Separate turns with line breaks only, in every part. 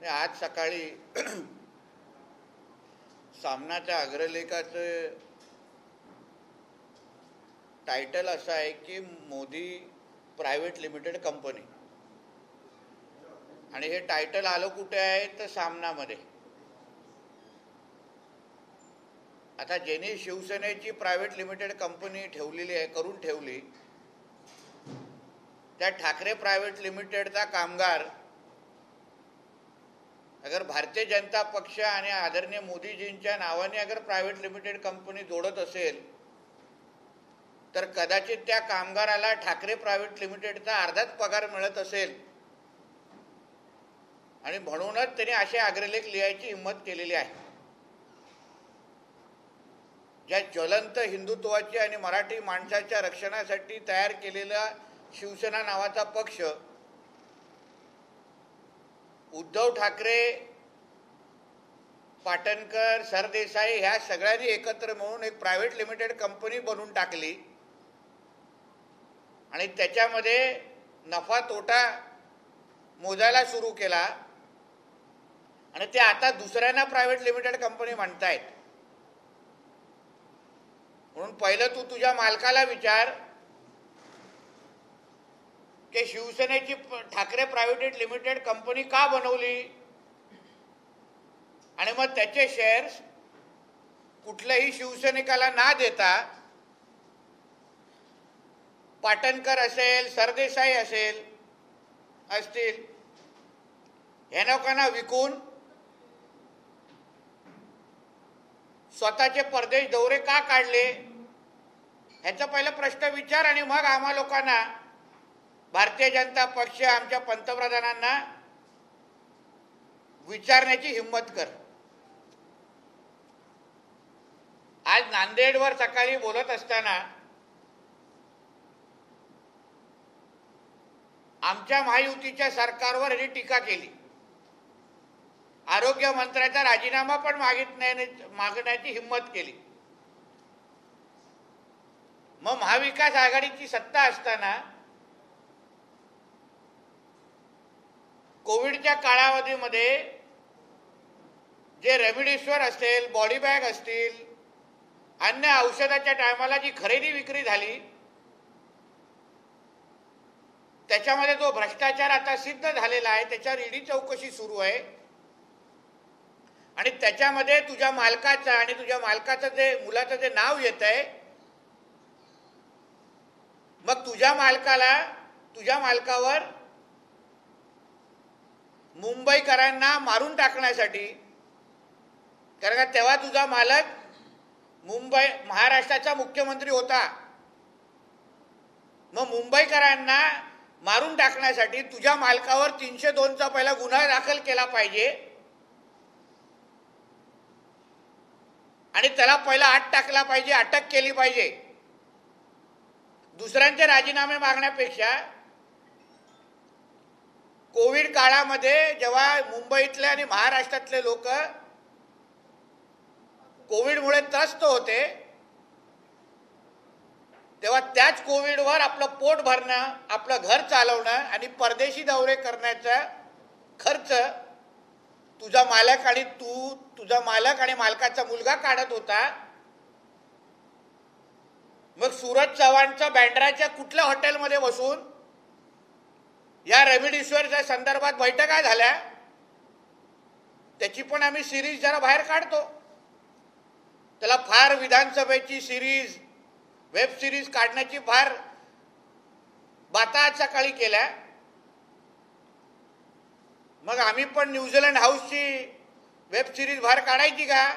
आज सकाळी सामनाच्या अग्रलेखाचं टायटल असं आहे की मोदी प्रायव्हेट लिमिटेड कंपनी आणि हे टायटल आलं कुठे आहे? तर सामनामध्ये. आता ज्यांनी शिवसेनेची प्रायव्हेट लिमिटेड कंपनी ठेवलेली आहे करून ठेवली त्या ठाकरे प्रायव्हेट लिमिटेडचा कामगार अगर भारतीय जनता पक्ष आणि आदरणीय मोदीजींच्या नावाने अगर प्रायव्हेट लिमिटेड कंपनी जोडत असेल तर कदाचित त्या कामगाराला ठाकरे प्रायव्हेट लिमिटेडचा अर्धाच पगार मिळत असेल. आणि म्हणूनच त्यांनी असे अग्रलेख लिहायची हिंमत केलेली आहे. ज्या ज्वलंत हिंदुत्वाची आणि मराठी माणसाच्या रक्षणासाठी तयार केलेला शिवसेना नावाचा पक्ष उद्धव ठाकरे पाटणकर सरदेसाई ह्या सगळ्यांनी एकत्र मिळून एक प्रायव्हेट लिमिटेड कंपनी बनवून टाकली. आणि त्याच्यामध्ये नफा तोटा मोजायला सुरू केला. आणि ते आता दुसऱ्यांना प्रायव्हेट लिमिटेड कंपनी म्हणतायत. म्हणून पहिलं तू तुझ्या मालकाला विचार. की शिवसेनेची ठाकरे प्रायव्हेट लिमिटेड कंपनी का बनवली? आणि मग त्याचे शेअर्स कुठल्याही शिवसैनिकाला ना देता पाटणकर असेल सरदेसाई असेल असतील या लोकांना विकून स्वतःचे परदेश दौरे का काढले? ह्याचा पहिला प्रश्न विचार आणि मग आम्हा लोकांना भारतीय जनता पक्ष आमच्या पंतप्रधानांना विचारण्याची हिंमत कर. आज नांदेडवर सकाळी बोलत असताना आमच्या महायुतीच्या सरकारवर ही टीका केली. आरोग्य मंत्र्याचा राजीनामा पण मागित मागण्याची हिंमत केली. मग महाविकास आघाडीची सत्ता असताना कोविडच्या कालावधीमध्ये जे रेमडेसिवीर असेल बॉडी बॅग असतील अन्य औषधाच्या टायमाला जी खरेदी विक्री झाली त्याच्यामध्ये जो भ्रष्टाचार आता सिद्ध झालेला आहे त्याच्यावर ईडी चौकशी सुरू आहे. आणि त्याच्यामध्ये तुझ्या मालकाचं आणि तुझ्या मालकाचं जे मुलाचं जे नाव येत आहे मग तुझ्या मालकाला तुझ्या मालकावर मुंबईकरांना मारून टाकण्यासाठी. कारण का तेव्हा तुझा मालक मुंबई महाराष्ट्राचा मुख्यमंत्री होता. मग मुंबईकरांना मारून टाकण्यासाठी तुझ्या मालकावर तीनशे दोनचा पहिला गुन्हा दाखल केला पाहिजे. आणि त्याला पहिला आत टाकला पाहिजे अटक केली पाहिजे. दुसऱ्यांचे राजीनामे मागण्यापेक्षा कोविड काळामध्ये जेव्हा मुंबईतले आणि महाराष्ट्रातले लोक कोविडमुळे त्रस्त होते तेव्हा त्याच कोविडवर आपलं पोट भरणं आपलं घर चालवणं आणि परदेशी दौरे करण्याचा खर्च तुझा मालक आणि तू तुझा मालक आणि मालकाचा मुलगा काढत होता. मग सूरज चव्हाणचा बँड्राच्या कुठल्या हॉटेलमध्ये बसून या रेमिडिसिवीरच्या संदर्भात बैठका झाल्या त्याची पण आम्ही सिरीज जरा बाहेर काढतो. त्याला फार विधानसभेची सिरीज वेब सिरीज काढण्याची फार बाता सकाळी केल्या. मग आम्ही पण न्यूझीलंड हाऊसची वेब सिरीज बाहेर काढायची का?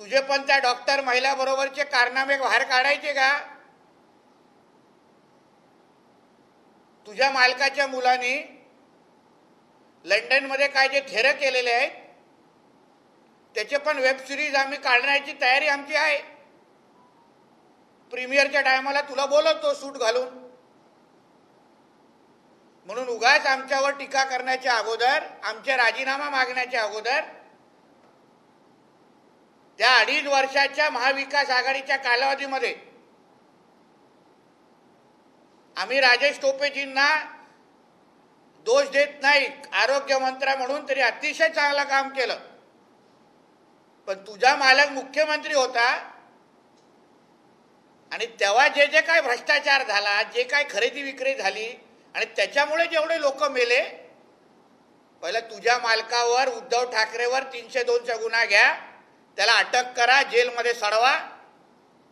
तुझे पण त्या डॉक्टर महिला बरोबरचे कारनामे बाहेर काढायचे का? तुझ्या मालकाच्या मुलांनी लंडनमध्ये काय जे थेरं केलेले आहेत त्याचे पण वेब सिरीज आम्ही काढण्याची तयारी आमची आहे. प्रीमियरच्या टायमाला तुला बोलवतो सूट घालून. म्हणून उगाच आमच्यावर टीका करण्याच्या अगोदर आमच्या राजीनामा मागण्याच्या अगोदर त्या अडीच वर्षाच्या महाविकास आघाडीच्या कालावधीमध्ये आम्ही राजेश टोपेजींना दोष देत नाही आरोग्यमंत्र्या म्हणून तरी अतिशय चांगलं काम केलं. पण तुझा मालक मुख्यमंत्री होता आणि तेव्हा जे जे काय भ्रष्टाचार झाला जे काय खरेदी विक्री झाली आणि त्याच्यामुळे जेवढे लोक मेले पहिलं तुझ्या मालकावर उद्धव ठाकरेवर तीनशे दोनचा गुन्हा घ्या त्याला अटक करा जेलमध्ये सडवा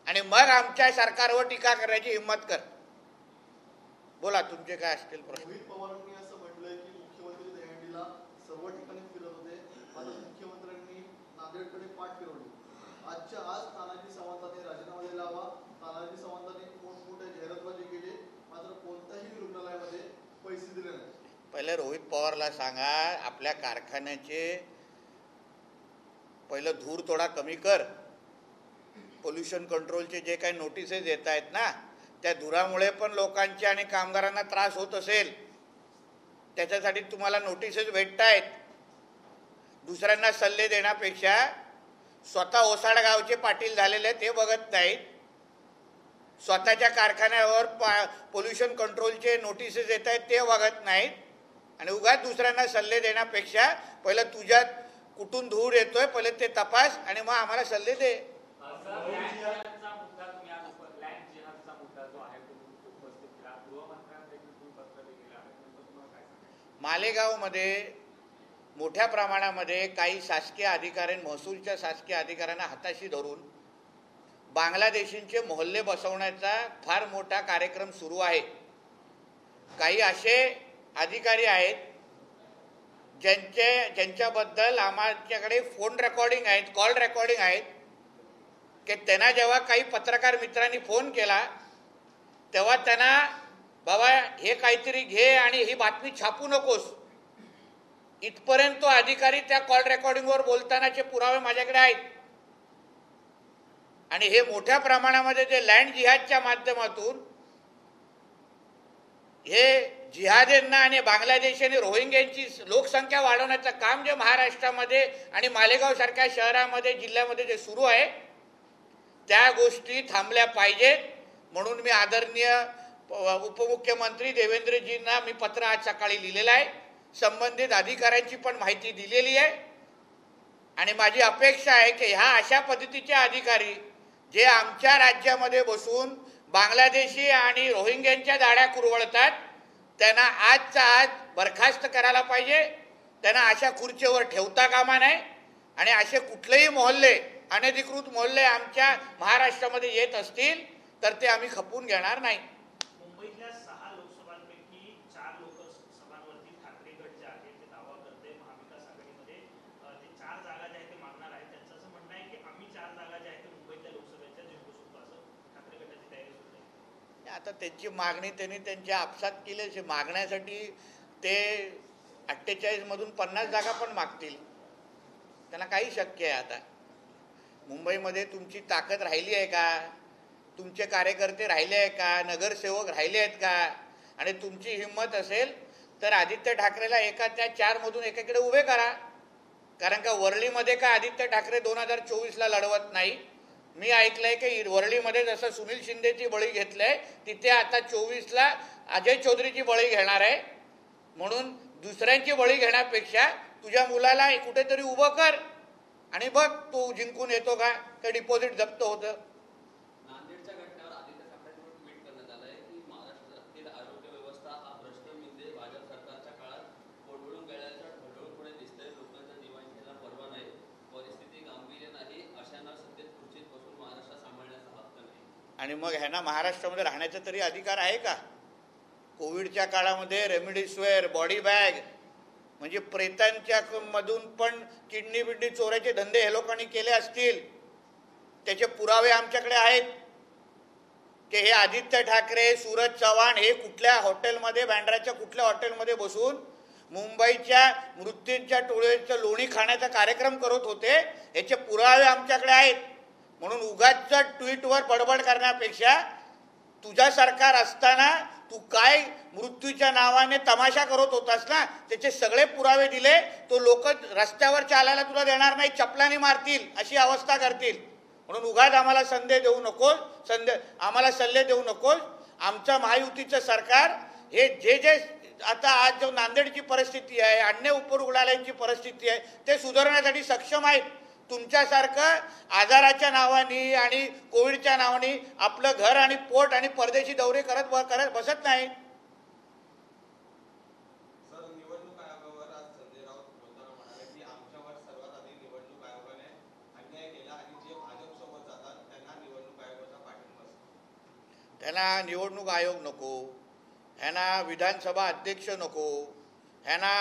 आणि मग आमच्या सरकारवर टीका करण्याची हिंमत कर. बोला तुमचे काय असतील प्रश्न?
रोहित पवारांनी असं म्हटलंय की मुख्यमंत्री दहीहंडीला सर्व ठिकाणी फिरत होते मात्र मुख्यमंत्र्यांनी नांदेडकडे पाठ फिरवली. आजच्या आज तानाजी सावंतांनी राजीनामा दिला हवा तानाजी सावंतांनी मोठमोठ्या जाहिरातबाजी केली मात्र कोणत्याही रुग्णालयामध्ये पैसे दिले नाही
पहिले रोहित पवारला सांगा आपल्या कारखान्याचे पहिलं धूर थोडा कमी कर. पोल्युशन कंट्रोलचे जे काही नोटिसेस येत आहेत ना त्या धुरामुळे पण लोकांचे आणि कामगारांना त्रास होत असेल त्याच्यासाठी तुम्हाला नोटिसेस भेटत आहेत दुसऱ्यांना सल्ले देण्यापेक्षा स्वतः ओसाड गावचे पाटील झालेले ते बघत नाहीत. स्वतःच्या कारखान्यावर पा पोल्युशन कंट्रोलचे नोटिसेस येत आहेत ते बघत नाहीत. आणि उगाच दुसऱ्यांना सल्ले देण्यापेक्षा पहिलं तुझ्यात कुठून धूर येतोय पहिले ते तपास आणि मग आम्हाला सल्ले दे
सर, लँड जिहादचा मुद्दा तुम्ही आज उप- लँड जिहादचा मुद्दा जो आहे तो तुम्ही उपस्थित केला गृहमंत्र्यांदेखील तुम्ही पत्र लिहिलेलं आहे त्याचं तुम्हाला काय सांगायचं?
मालेगावमध्ये मोठ्या प्रमाणामध्ये काही शासकीय अधिकारी महसूलच्या शासकीय अधिकाऱ्यांना हाताशी धरून बांगलादेशींचे मोहल्ले बसवण्याचा फार मोठा कार्यक्रम सुरू आहे. काही असे अधिकारी आहेत ज्यांचे ज्यांच्याबद्दल आमच्याकडे फोन रेकॉर्डिंग आहेत कॉल रेकॉर्डिंग आहेत की त्यांना जेव्हा काही पत्रकार मित्रांनी फोन केला तेव्हा त्यांना बाबा हे काहीतरी घे आणि ही बातमी छापू नकोस. इथपर्यंत तो अधिकारी त्या कॉल रेकॉर्डिंगवर बोलतानाचे पुरावे माझ्याकडे आहेत. आणि हे मोठ्या प्रमाणामध्ये जे लँड जिहादच्या माध्यमातून हे जिहादेंना आणि बांगलादेशी आणि रोहिंग्यांची लोकसंख्या वाढवण्याचं काम जे महाराष्ट्रामध्ये आणि मालेगाव सारख्या शहरामध्ये जिल्ह्यामध्ये जे सुरू आहे त्या गोष्टी थांबल्या पाहिजेत. म्हणून मी आदरणीय उपमुख्यमंत्री देवेंद्रजींना मी पत्र आज सकाळी लिहिलेलं आहे. संबंधित अधिकाऱ्यांची पण माहिती दिलेली आहे. आणि माझी अपेक्षा आहे की ह्या अशा पद्धतीचे अधिकारी जे आमच्या राज्यामध्ये बसून बांगलादेशी आणि रोहिंग्यांच्या दाड्या कुरवळतात त्यांना आजचा आज बरखास्त करायला पाहिजे. त्यांना अशा खुर्चीवर ठेवता कामा नये. आणि असे कुठलेही मोहल्ले अनधिकृत मोहल्ले आमच्या महाराष्ट्रामध्ये येत असतील तर ते आम्ही खपून घेणार नाही
मुंबईतल्या सहा लोकसभांपैकी चार लोकसभांवरती ठाकरे गट जे आहे ते दावा करते महाविकास आघाडीमध्ये अ, ते चार जागा ज्या आहेत ते मागणार आहेत त्यांचं असं म्हणणं आहे की आम्ही चार जागा ज्या आहेत ते मुंबईतल्या लोकसभेच्या जिंकू शकतो असं ठाकरे गटाची तयारी सुरू आहे
आता त्यांची मागणी त्यांनी त्यांच्या आपसात केली असेल. मागण्यासाठी ते अठ्ठेचाळीसमधून पन्नास जागा पण मागतील. त्यांना काही शक्य आहे आता. मुंबईमध्ये तुमची ताकद राहिली आहे का? तुमचे कार्यकर्ते राहिले आहे का? नगरसेवक राहिले आहेत का? आणि तुमची हिंमत असेल तर आदित्य ठाकरेला एका त्या चारमधून एकाकडे उभे करा. कारण का वरळीमध्ये का आदित्य ठाकरे दोन हजार चोवीसला लढवत नाही? मी ऐकलंय की वरळीमध्ये जसं सुनील शिंदेची बळी घेतलंय तिथे आता चोवीसला अजय चौधरीची बळी घेणार आहे. म्हणून दुसऱ्यांची बळी घेण्यापेक्षा तुझ्या मुलाला कुठेतरी उभं कर. आणि बघ तू जिंकून येतो का? ते डिपॉझिट जप्त होतं? आणि मग ह्यांना महाराष्ट्रामध्ये राहण्याचा तरी अधिकार आहे का? कोविडच्या काळामध्ये रेमडेसिवीर बॉडी बॅग म्हणजे प्रेतांच्या मधून पण किडनी बिडनी चोऱ्याचे धंदे हे लोकांनी केले असतील. त्याचे पुरावे आमच्याकडे आहेत. की हे आदित्य ठाकरे सूरज चव्हाण हे कुठल्या हॉटेलमध्ये बँड्राच्या कुठल्या हॉटेलमध्ये बसून मुंबईच्या मृत्यूंच्या टोळीचं लोणी खाण्याचा कार्यक्रम करत होते याचे पुरावे आमच्याकडे आहेत. म्हणून उगाचच्या ट्विटवर बडबड करण्यापेक्षा तुझ्यासारखा सरकार असताना तू काय मृत्यूच्या नावाने तमाशा करत होतास ना त्याचे सगळे पुरावे दिले तो लोक रस्त्यावर चालायला तुला देणार नाही चपलाने मारतील अशी अवस्था करतील. म्हणून उगाच आम्हाला संदेह देऊ नकोस संदे आम्हाला सल्ले देऊ नकोस. आमचं महायुतीचं सरकार हे जे जे आता आज जो नांदेडची परिस्थिती आहे अन्य उपरुग्णालयांची परिस्थिती आहे ते सुधारण्यासाठी सक्षम आहेत. तुमच्यासारखं आजाराच्या नावाने आणि कोविडच्या नावाने आपलं घर आणि पोट आणि परदेशी दौरे करत करत बसत नाही.
त्यांना निवडणूक
आयोग नको ह्यांना विधानसभा अध्यक्ष नको ह्यांना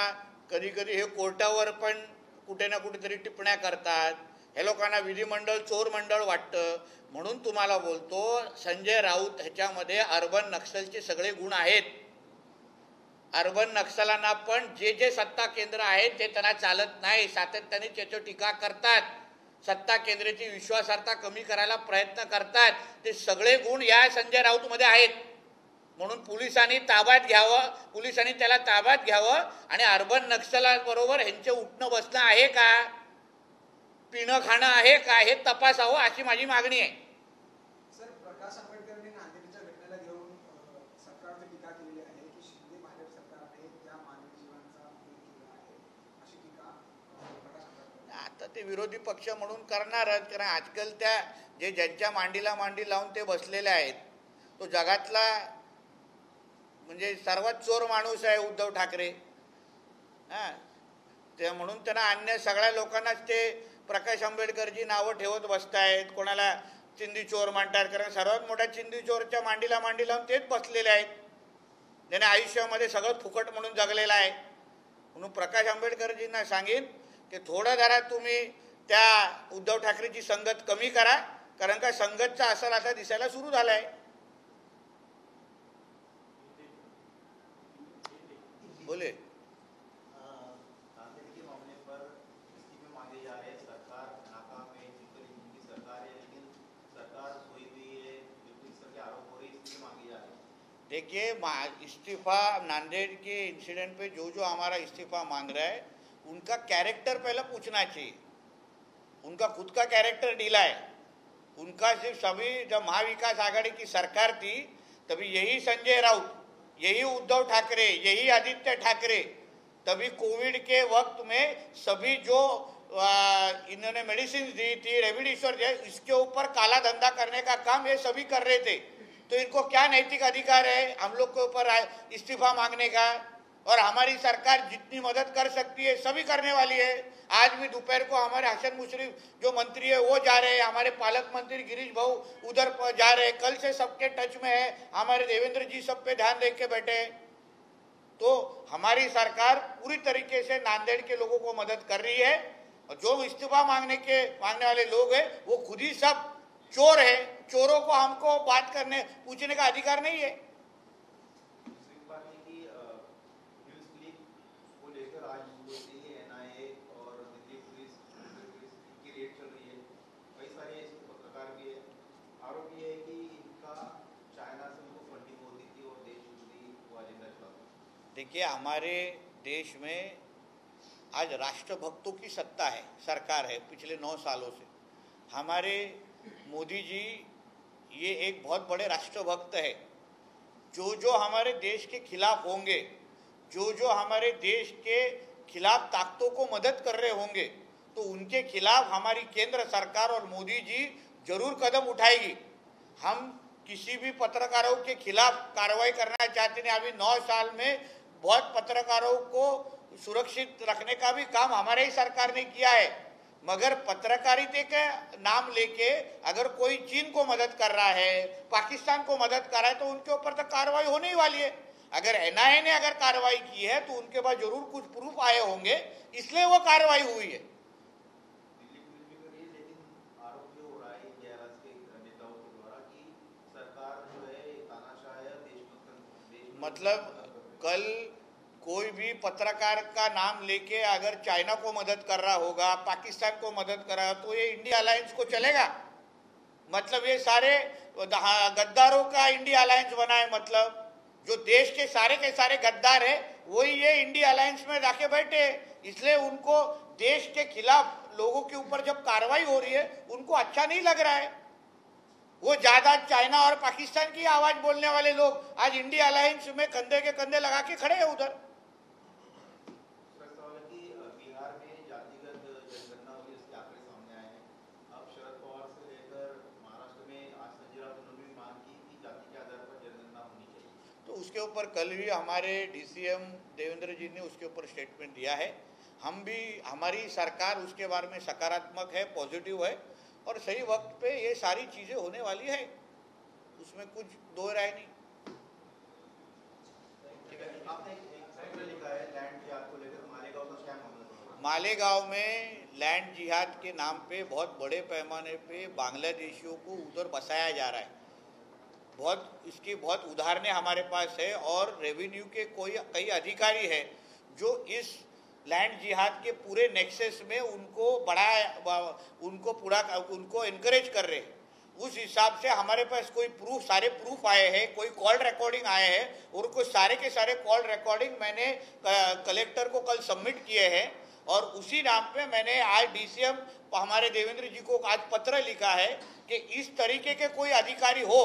कधी कधी हे कोर्टावर पण कुठे ना कुठेतरी टिप्पण्या करतात. हे लोकांना विधिमंडळ चोर मंडळ वाटतं. म्हणून तुम्हाला बोलतो संजय राऊत ह्याच्यामध्ये अर्बन नक्षलचे सगळे गुण आहेत. अर्बन नक्षलांना पण जे जे सत्ता केंद्र आहेत ते त्यांना चालत नाही. सातत्याने त्याच्यावर टीका करतात. सत्ता केंद्राची विश्वासार्हता कमी करायला प्रयत्न करतात. ते सगळे गुण या संजय राऊतमध्ये आहेत. म्हणून पोलिसांनी ताब्यात घ्यावं पोलिसांनी त्याला ताब्यात घ्यावं आणि अर्बन नक्षलाबरोबर ह्यांचे उठणं बसणं आहे का? पिणं खाणं आहे का? हे तपासावं अशी माझी मागणी आहे. आता ते विरोधी पक्ष म्हणून करणारच कारण आजकाल त्या जे ज्यांच्या मांडीला मांडी लावून ते बसलेले आहेत तो जगातला म्हणजे सर्वात चोर माणूस आहे उद्धव ठाकरे. हां. ते म्हणून त्यांना अन्य सगळ्या लोकांनाच ते प्रकाश आंबेडकरची नावं ठेवत बसतायत. कोणाला चिंदी चोर म्हणतात कारण सर्वात मोठ्या चिंदी चोरच्या मांडीला मांडी लावून तेच बसलेले आहेत. ज्याने आयुष्यामध्ये सगळं फुकट म्हणून जगलेलं आहे. म्हणून प्रकाश आंबेडकरजींना सांगेन की थोडं जरा तुम्ही त्या उद्धव ठाकरेची संगत कमी करा कारण का संगतचा असर आता दिसायला सुरू झाला आहे
हैं
देखिए इस्तीफा नांदेड़ के इंसिडेंट पे जो जो हमारा इस्तीफा मांग रहा है उनका कैरेक्टर पहले पूछना चाहिए। उनका खुद का कैरेक्टर ढीला है। उनका सिर्फ़ सभी जब महाविकास आघाड़ी की सरकार थी तभी यही संजय राउत यही उद्धव ठाकरे, यही आदित्य ठाकरे। तभी कोविड के वक्त में सभी जो इन्होंने मेडिसिन दी थी रेमडेसिविर दिया, इसके ऊपर काला धंधा करने का काम ये सभी कर रहे थे। तो इनको क्या नैतिक अधिकार है? हम लोग के ऊपर इस्तीफा मांगने का। और हमारी सरकार जितनी मदद कर सकती है, सभी करने वाली है। आज भी दोपहर को हमारे हसन मुशरफ जो मंत्री है, वो जा रहे हैं। हमारे पालक मंत्री गिरीश भाऊ उधर जा रहे हैं। कल से सबके टच में है। हमारे देवेंद्र जी सब पे ध्यान दे के बैठे हैं। तो हमारी सरकार पूरी तरीके से नांदेड़ के लोगों को मदद कर रही है। और जो इस्तीफा मांगने के, मांगने वाले लोग हैं, वो खुद ही सब चोर है। चोरों को हमको बात करने, पूछने का अधिकार नहीं है
दूसरी बात है कि अ, न्यूज़ क्लिप को लेकर आज सुबह से ही एनआईए और दिल्ली पुलिस मुंबई पुलिस की रेड चल रही है कई सारे इसमें पत्रकार भी है आरोप ये है कि इनका चाइना से उनको फंडिंग होती थी और देश विरोधी वो एजेंडा चलाते थे
देखिए, हमारे देश में आज राष्ट्रभक्तों की सत्ता है, सरकार है, पिछले नौ सालों से। हमारे मोदी जी, ये एक बहुत बड़े राष्ट्रभक्त है। जो जो हमारे देश के खिलाफ होंगे जो जो हमारे देश के खिलाफ ताकतों को मदद कर रहे होंगे तो उनके खिलाफ हमारी केंद्र सरकार और मोदी जी ज़रूर कदम उठाएगी। हम किसी भी पत्रकारों के खिलाफ कार्रवाई करना चाहते नहीं अभी नौ साल में बहुत पत्रकारों को सुरक्षित रखने का भी काम हमारे ही सरकार ने किया है। मगर पत्रकारिता के नाम लेके अगर कोई चीन को मदद कर रहा है, पाकिस्तान को मदद कर रहा है तो उनके ऊपर तो कार्रवाई होने ही वाली है। अगर एनआईए ने अगर कार्रवाई की है तो उनके पास ज़रूर कुछ प्रूफ आए होंगे, इसलिए वो कार्रवाई हुई है। मतलब कल कोई भी पत्रकार का नाम लेके अगर चाइना को मदद कर रहा होगा, पाकिस्तान को मदद कर रहा तो ये इंडिया अलायंस को चलेगा। मतलब ये सारे गद्दारों का इंडिया अलायंस बना है मतलब। जो देश के सारे के सारे गद्दार है, वही ये इंडिया अलायंस में जाके बैठे। इसलिए उनको देश के खिलाफ, लोगों के ऊपर जब कार्रवाई हो रही है, उनको अच्छा नहीं लग रहा है। वो ज़्यादा चाइना और पाकिस्तान की आवाज़ बोलने वाले लोग आज इंडिया अलायंस में कंधे के कंधे लगा के खड़े हैं उधर। तो उसके ऊपर कल भी हमारे डीसीएम देवेंद्र जी ने उसके ऊपर स्टेटमेंट दिया है। हम भी हमारी सरकार उसके बारे में सकारात्मक है पॉजिटिव है। और सही वक्त पे ये सारी चीज़ें होने वाली है। उसमें कुछ दो राय नहीं।
मालेगांव
में लैंड जिहाद के नाम पे बहुत बड़े पैमाने पे बांग्लादेशियों को उधर बसाया जा रहा है। बहुत इसकी बहुत उदाहरणें हमारे पास है और रेवेन्यू के कोई कई अधिकारी है जो इस लैंड जिहाद के पूरे नेक्सेस में उनको बढ़ा उनको पूरा, उनको इनक्रेज कर रहे उस हिसाब से हमारे पास कोई प्रूफ सारे प्रूफ आए हैं, कोई कॉल रिकॉर्डिंग आए हैं, और कुछ सारे के सारे कॉल रिकॉर्डिंग मैंने कलेक्टर को कल सबमिट किए हैं, और उसी नाम पे मैंने आज डीसीएम हमारे देवेंद्र जी को आज पत्र लिखा है कि इस तरीके के कोई अधिकारी हो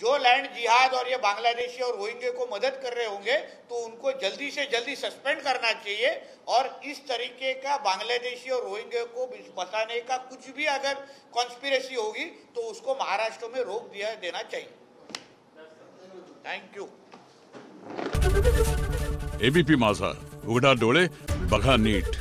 जो लैंड जिहाद और ये बांग्लादेशी और रोहिंगे को मदद कर रहे होंगे तो उनको जल्दी से जल्दी सस्पेंड करना चाहिए। और इस तरीके का बांग्लादेशी और रोहिंगे को बसाने का कुछ भी अगर कॉन्स्पिरेसी होगी तो उसको महाराष्ट्र में रोक दिया देना चाहिए। थैंक यू
एबीपी माझा उघडा डोळे बघा नीट।